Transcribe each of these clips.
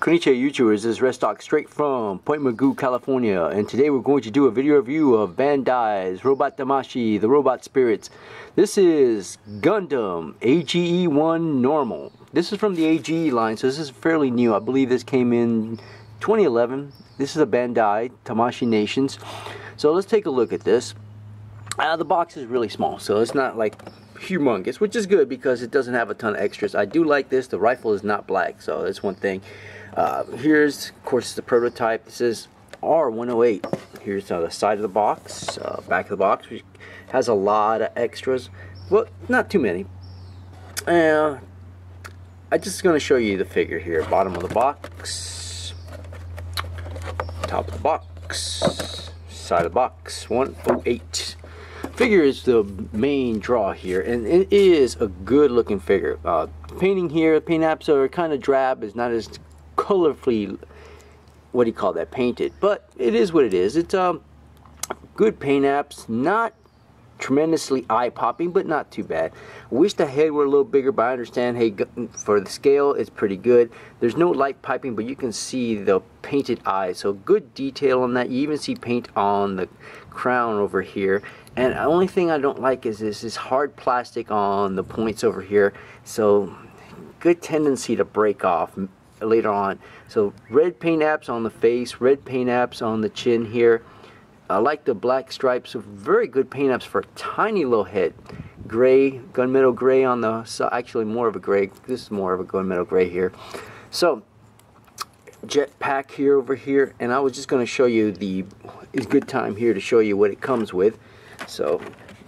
Konnichiwa YouTubers, this is Reztoc straight from Point Mugu, California and today we're going to do a video review of Bandai's Robot Damashii, the Robot Spirits. This is Gundam AGE-1 Normal. This is from the AGE line, so this is fairly new. I believe this came in 2011. This is a Bandai, Tamashii Nations. So let's take a look at this. Uh, the box is really small, so it's not like humongous, which is good because it doesn't have a ton of extras. I do like this. The rifle is not black, so that's one thing. Uh, here's, of course, the prototype. This is R108. Here's uh, the side of the box, uh, back of the box, which has a lot of extras. Well, not too many. Uh, I'm just going to show you the figure here. Bottom of the box, top of the box, side of the box, 108 figure is the main draw here and it is a good looking figure. Uh, painting here paint apps are kind of drab it's not as colorfully what do you call that painted but it is what it is. It's um good paint apps not tremendously eye-popping but not too bad. Wish the head were a little bigger but I understand hey for the scale it's pretty good. There's no light piping but you can see the painted eyes so good detail on that. You even see paint on the crown over here. And the only thing I don't like is this is hard plastic on the points over here. So good tendency to break off later on. So red paint apps on the face, red paint apps on the chin here. I like the black stripes, very good paint apps for a tiny little head. Gray, gunmetal gray on the, so actually more of a gray, this is more of a gunmetal gray here. So, jet pack here over here, and I was just going to show you the, it's good time here to show you what it comes with. So,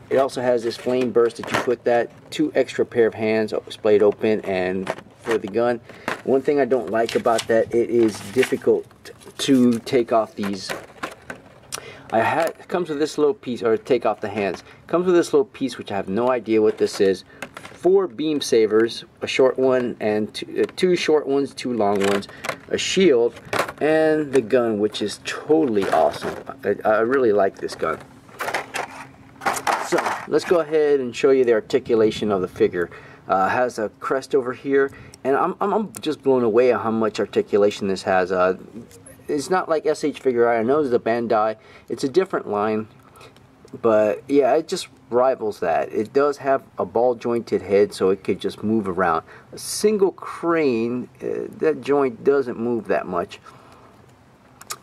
it also has this flame burst that you put that, two extra pair of hands splayed open, and for the gun. One thing I don't like about that, it is difficult to take off these. I had comes with this little piece, or take off the hands. Comes with this little piece, which I have no idea what this is. Four beam sabers, a short one and two, uh, two short ones, two long ones, a shield, and the gun, which is totally awesome. I, I really like this gun. So let's go ahead and show you the articulation of the figure. Uh, has a crest over here and I'm, I'm just blown away at how much articulation this has. Uh, it's not like SH Figuarts. I know it's a Bandai. It's a different line, but yeah, it just rivals that. It does have a ball jointed head, so it could just move around. A single crane, uh, that joint doesn't move that much.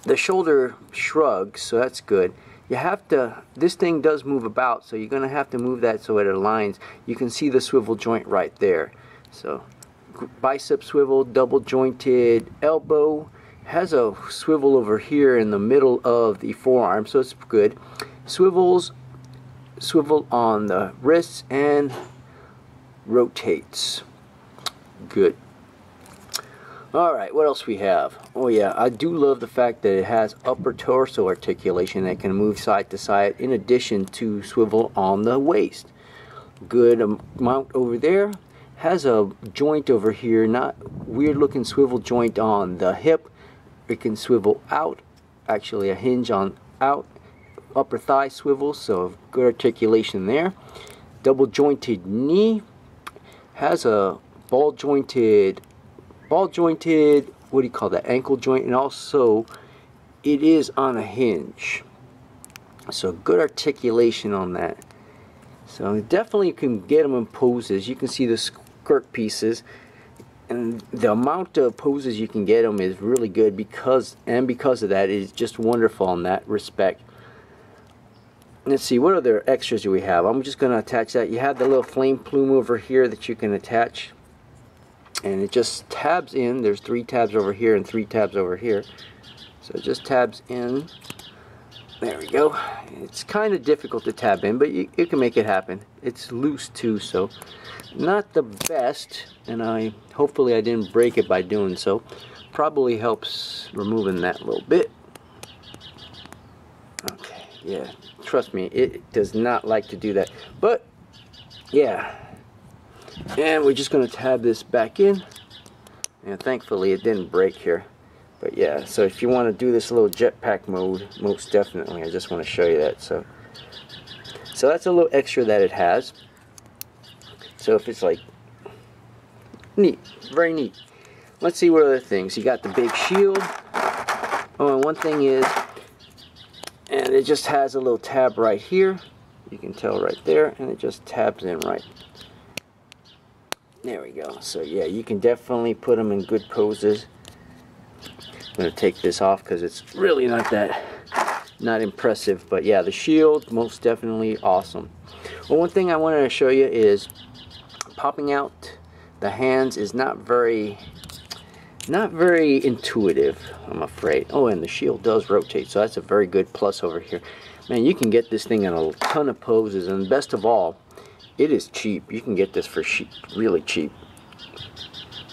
The shoulder shrugs, so that's good. You have to, this thing does move about, so you're going to have to move that so it aligns. You can see the swivel joint right there. So bicep swivel, double jointed elbow. Has a swivel over here in the middle of the forearm, so it's good. Swivels, swivel on the wrists and rotates. Good. Alright, what else we have? Oh yeah, I do love the fact that it has upper torso articulation that can move side to side in addition to swivel on the waist. Good amount over there has a joint over here, not weird looking swivel joint on the hip. It can swivel out, actually a hinge on out, upper thigh swivel, so good articulation there. Double jointed knee, has a ball jointed, ball jointed, what do you call that, ankle joint, and also it is on a hinge. So good articulation on that. So definitely you can get them in poses. You can see the skirt pieces and the amount of poses you can get them is really good because and because of that is just wonderful in that respect. Let's see what other extras do we have? I'm just going to attach that. You have the little flame plume over here that you can attach. And it just tabs in. There's three tabs over here and three tabs over here. So it just tabs in there we go. It's kind of difficult to tab in but you, you can make it happen. It's loose too so not the best and I hopefully I didn't break it by doing so. Probably helps removing that little bit. Okay yeah trust me it does not like to do that. But yeah. And we're just going to tab this back in. And thankfully it didn't break here but yeah so if you want to do this little jetpack mode most definitely I just want to show you that so so that's a little extra that it has so if it's like neat, very neat. let's see what other things. You got the big shield. Oh, and one thing is, and it just has a little tab right here. You can tell right there, and it just tabs in right. There we go. So yeah, you can definitely put them in good poses. I'm to take this off because it's really not that not impressive. But yeah, the shield, most definitely awesome. Well, one thing I wanted to show you is popping out the hands is not very not very intuitive I'm afraid oh and the shield does rotate so that's a very good plus over here man you can get this thing in a ton of poses and best of all it is cheap you can get this for cheap really cheap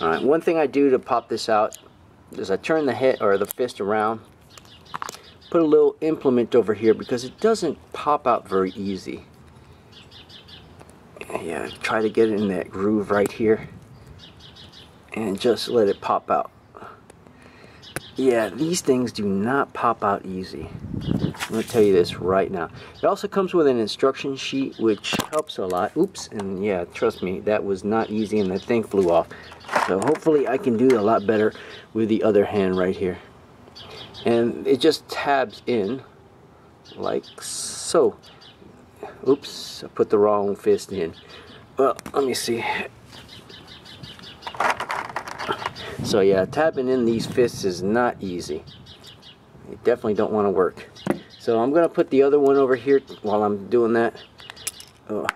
alright one thing I do to pop this out is I turn the head or the fist around put a little implement over here because it doesn't pop out very easy. Yeah try to get it in that groove right here and just let it pop out. Yeah these things do not pop out easy I'm gonna tell you this right now. It also comes with an instruction sheet which helps a lot. Oops and yeah trust me that was not easy and the thing flew off. So hopefully I can do a lot better with the other hand right here. And it just tabs in like so. Oops I put the wrong fist in. Well let me see. So yeah tapping in these fists is not easy. You definitely don't want to work so I'm gonna put the other one over here while I'm doing that. Oh,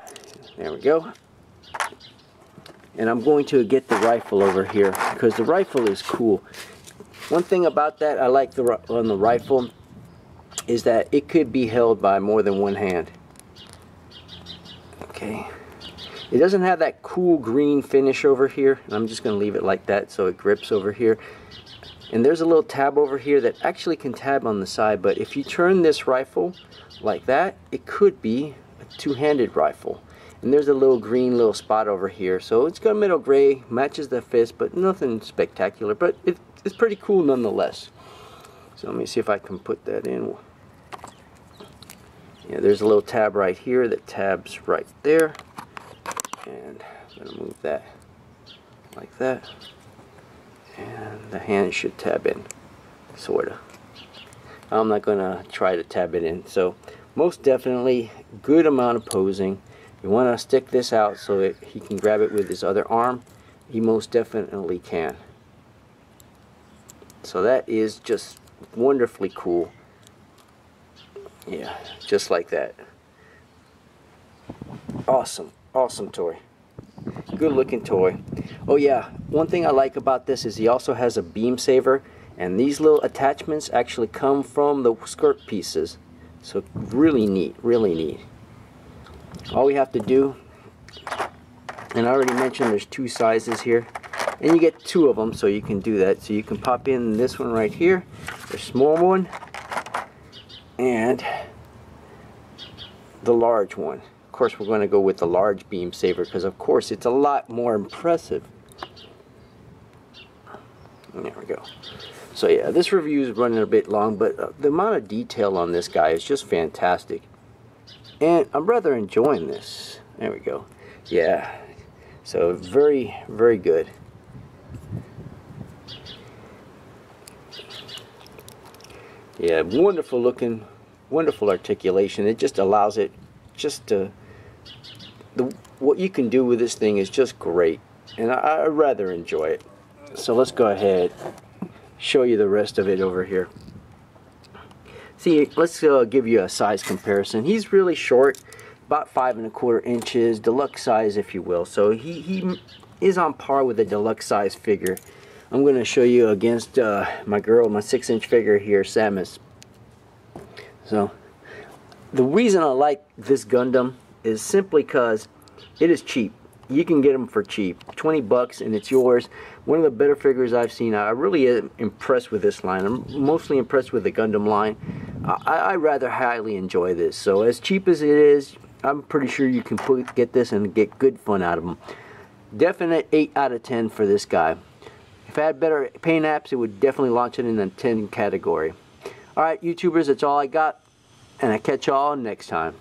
there we go. And I'm going to get the rifle over here because the rifle is cool. One thing about that I like the on the rifle is that it could be held by more than one hand. Okay. It doesn't have that cool green finish over here. I'm just going to leave it like that so it grips over here. And there's a little tab over here that actually can tab on the side, but if you turn this rifle like that, it could be a two-handed rifle. And there's a little green little spot over here. So it's got a middle gray, matches the fist, but nothing spectacular. But it, it's pretty cool nonetheless. So let me see if I can put that in. Yeah, there's a little tab right here that tabs right there and I'm going to move that like that and the hand should tab in sorta. I'm not gonna try to tab it in. So most definitely good amount of posing. You want to stick this out so that he can grab it with his other arm he most definitely can. So that is just wonderfully cool. Yeah just like that. Awesome awesome toy good looking toy. Oh yeah. One thing I like about this is he also has a beam saber and these little attachments actually come from the skirt pieces. So really neat really neat. All we have to do and I already mentioned there's two sizes here and you get two of them so you can do that. So you can pop in this one right here the small one and the large one course we're going to go with the large beam saber because of course it's a lot more impressive. There we go. So yeah, this review is running a bit long, but uh, the amount of detail on this guy is just fantastic. And I'm rather enjoying this. There we go. Yeah. So very, very good. Yeah, wonderful looking, wonderful articulation. It just allows it just to the what you can do with this thing is just great and I, I rather enjoy it. So let's go ahead show you the rest of it over here. See let's uh, give you a size comparison. He's really short about five and a quarter inches deluxe size if you will. So he, he is on par with a deluxe size figure. I'm going to show you against uh, my girl my six inch figure here Samus. So the reason I like this Gundam is simply because it is cheap. You can get them for cheap, 20 bucks and it's yours. One of the better figures I've seen. I really am impressed with this line. I'm mostly impressed with the Gundam line. I, I rather highly enjoy this. So as cheap as it is, I'm pretty sure you can put, get this and get good fun out of them. Definite 8 out of 10 for this guy. If I had better paint apps, it would definitely launch it in the 10 category. Alright, YouTubers, that's all I got. And I catch y'all next time.